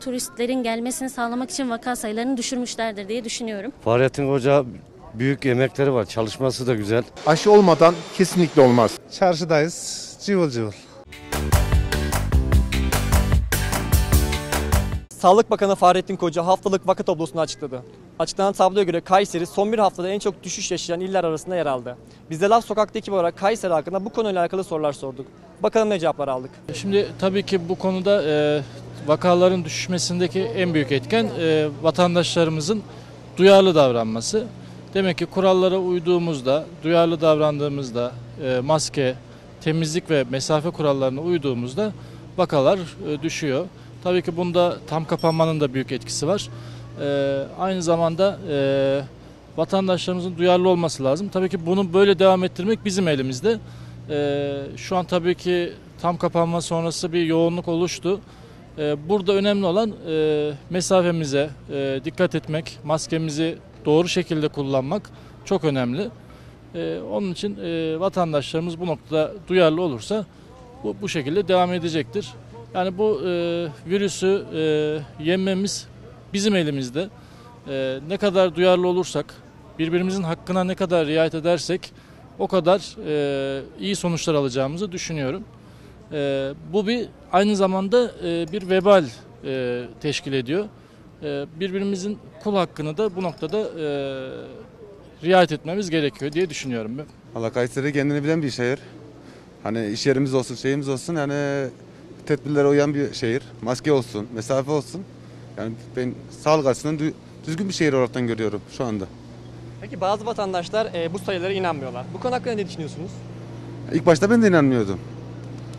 Turistlerin gelmesini sağlamak için vaka sayılarını düşürmüşlerdir diye düşünüyorum. Fahrettin Hoca büyük emekleri var. Çalışması da güzel. Aşı olmadan kesinlikle olmaz. Çarşıdayız. Cıvıl cıvıl. Sağlık Bakanı Fahrettin Koca haftalık vaka tablosunu açıkladı. Açıklanan tabloya göre Kayseri son bir haftada en çok düşüş yaşayan iller arasında yer aldı. Biz de Laf Sokak'ta ekip olarak Kayseri hakkında bu konuyla alakalı sorular sorduk. Bakalım ne cevaplar aldık. Şimdi tabii ki bu konuda e, vakaların düşmesindeki en büyük etken e, vatandaşlarımızın duyarlı davranması. Demek ki kurallara uyduğumuzda, duyarlı davrandığımızda, e, maske, temizlik ve mesafe kurallarına uyduğumuzda vakalar e, düşüyor. Tabii ki bunda tam kapanmanın da büyük etkisi var. E, aynı zamanda e, vatandaşlarımızın duyarlı olması lazım. Tabii ki bunu böyle devam ettirmek bizim elimizde. Ee, şu an tabii ki tam kapanma sonrası bir yoğunluk oluştu. Ee, burada önemli olan e, mesafemize e, dikkat etmek, maskemizi doğru şekilde kullanmak çok önemli. Ee, onun için e, vatandaşlarımız bu noktada duyarlı olursa bu, bu şekilde devam edecektir. Yani bu virüsü yenmemiz bizim elimizde. Ne kadar duyarlı olursak, birbirimizin hakkına ne kadar riayet edersek o kadar iyi sonuçlar alacağımızı düşünüyorum. E, bu bir aynı zamanda e, bir vebal e, teşkil ediyor. E, birbirimizin kul hakkını da bu noktada e, riayet etmemiz gerekiyor diye düşünüyorum ben. Valla Kayseri kendini bilen bir şehir. Hani iş yerimiz olsun, şeyimiz olsun yani tedbirlere uyan bir şehir. Maske olsun, mesafe olsun. Yani ben sağlık açısından dü- düzgün bir şehir olaraktan görüyorum şu anda. Peki bazı vatandaşlar e, bu sayılara inanmıyorlar. Bu konu hakkında ne düşünüyorsunuz? İlk başta ben de inanmıyordum.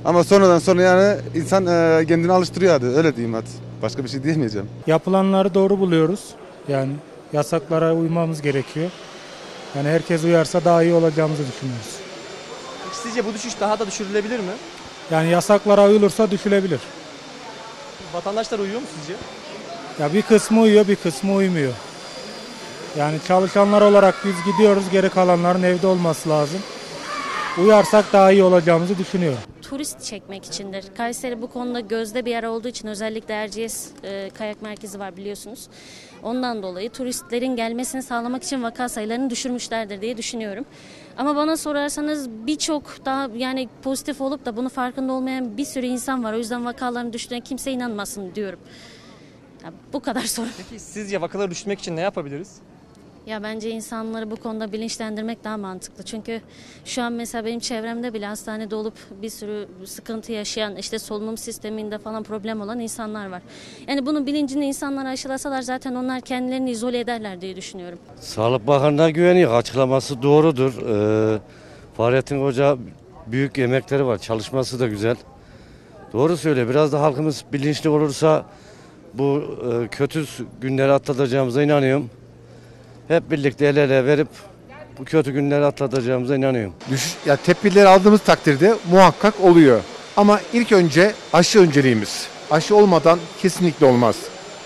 Ama sonradan sonra yani insan e, kendini alıştırıyor hadi öyle diyeyim hadi. Başka bir şey diyemeyeceğim. Yapılanları doğru buluyoruz. Yani yasaklara uymamız gerekiyor. Yani herkes uyarsa daha iyi olacağımızı düşünüyoruz. Peki sizce bu düşüş daha da düşürülebilir mi? Yani yasaklara uyulursa düşülebilir. Vatandaşlar uyuyor mu sizce? Ya bir kısmı uyuyor, bir kısmı uymuyor. Yani çalışanlar olarak biz gidiyoruz, geri kalanların evde olması lazım. Uyarsak daha iyi olacağımızı düşünüyorum. Turist çekmek içindir. Kayseri bu konuda gözde bir yer olduğu için özellikle Erciyes e, kayak merkezi var biliyorsunuz. Ondan dolayı turistlerin gelmesini sağlamak için vaka sayılarını düşürmüşlerdir diye düşünüyorum. Ama bana sorarsanız birçok daha yani pozitif olup da bunu farkında olmayan bir sürü insan var. O yüzden vakaların düştüğüne kimse inanmasın diyorum. Ya bu kadar soru. Peki sizce vakaları düşürmek için ne yapabiliriz? Ya bence insanları bu konuda bilinçlendirmek daha mantıklı. Çünkü şu an mesela benim çevremde bile hastanede olup bir sürü sıkıntı yaşayan, işte solunum sisteminde falan problem olan insanlar var. Yani bunun bilincini insanlara aşılasalar zaten onlar kendilerini izole ederler diye düşünüyorum. Sağlık Bakanı'na güveniyor. Açıklaması doğrudur. Ee, Fahrettin Hoca büyük emekleri var. Çalışması da güzel. Doğru söylüyor. Biraz da halkımız bilinçli olursa bu e, kötü günleri atlatacağımıza inanıyorum. Hep birlikte el ele verip bu kötü günleri atlatacağımıza inanıyorum. Düş, ya tedbirleri aldığımız takdirde muhakkak oluyor. Ama ilk önce aşı önceliğimiz. Aşı olmadan kesinlikle olmaz.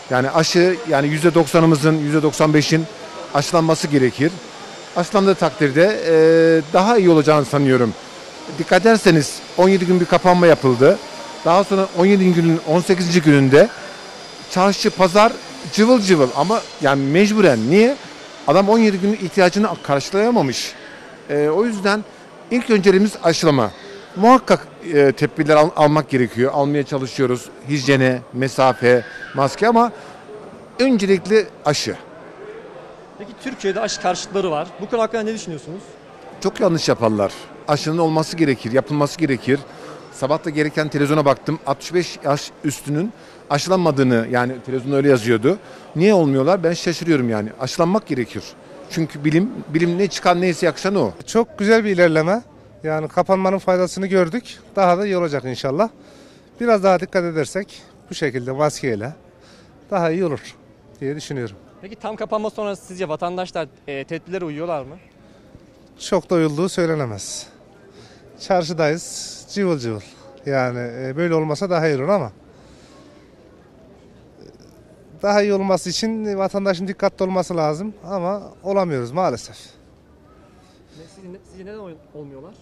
Yani aşı yani %90'ımızın %95'in aşılanması gerekir. Aşılandığı takdirde e, daha iyi olacağını sanıyorum. Dikkat ederseniz 17 gün bir kapanma yapıldı. Daha sonra 17 günün 18. gününde çarşı pazar cıvıl cıvıl ama yani mecburen niye? Adam 17 günün ihtiyacını karşılayamamış. Ee, o yüzden ilk önceliğimiz aşılama. Muhakkak e, tedbirler al- almak gerekiyor. Almaya çalışıyoruz. Hijyene, mesafe, maske ama öncelikli aşı. Peki Türkiye'de aşı karşıtları var. Bu konu hakkında ne düşünüyorsunuz? Çok yanlış yaparlar. Aşının olması gerekir, yapılması gerekir. Sabah da gereken televizyona baktım. 65 yaş üstünün aşılanmadığını yani televizyonda öyle yazıyordu. Niye olmuyorlar? Ben şaşırıyorum yani. Aşılanmak gerekir. Çünkü bilim bilim ne çıkan neyse yakışan o. Çok güzel bir ilerleme. Yani kapanmanın faydasını gördük. Daha da iyi olacak inşallah. Biraz daha dikkat edersek bu şekilde maskeyle daha iyi olur diye düşünüyorum. Peki tam kapanma sonrası sizce vatandaşlar e, tedbirlere uyuyorlar mı? Çok da uyulduğu söylenemez. Çarşıdayız, cıvıl cıvıl. Yani e, böyle olmasa daha iyi olur ama daha iyi olması için vatandaşın dikkatli olması lazım ama olamıyoruz maalesef. Sizce, sizce neden olmuyorlar?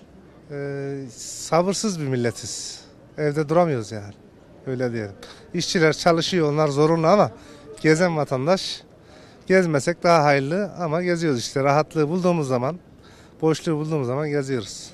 E, sabırsız bir milletiz. Evde duramıyoruz yani. Öyle diyelim. İşçiler çalışıyor onlar zorunlu ama gezen vatandaş gezmesek daha hayırlı ama geziyoruz işte rahatlığı bulduğumuz zaman boşluğu bulduğumuz zaman geziyoruz.